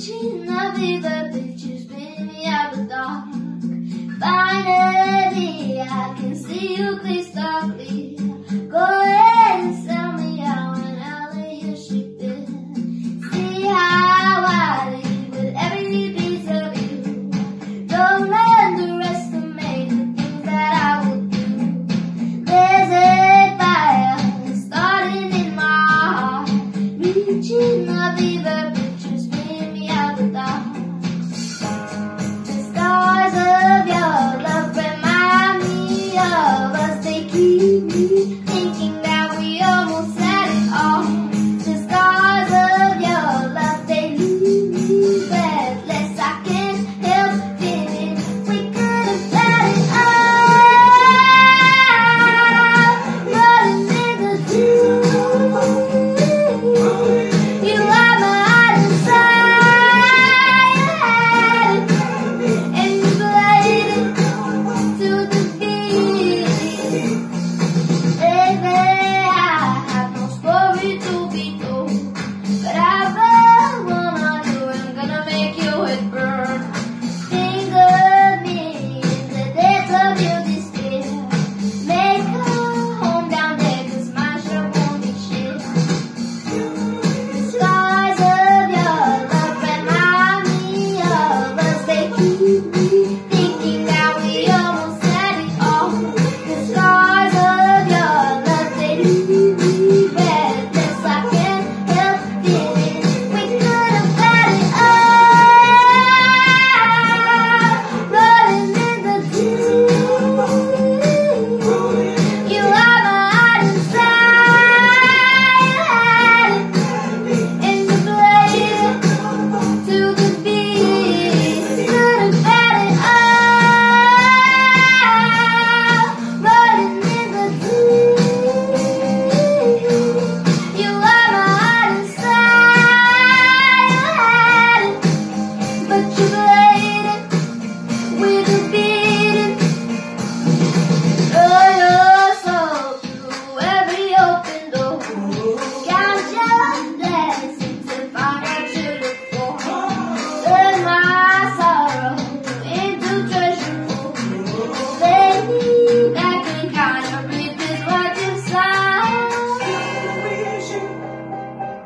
Between the viva pictures, baby, out the dark. Finally, I can see you clear please.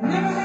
Never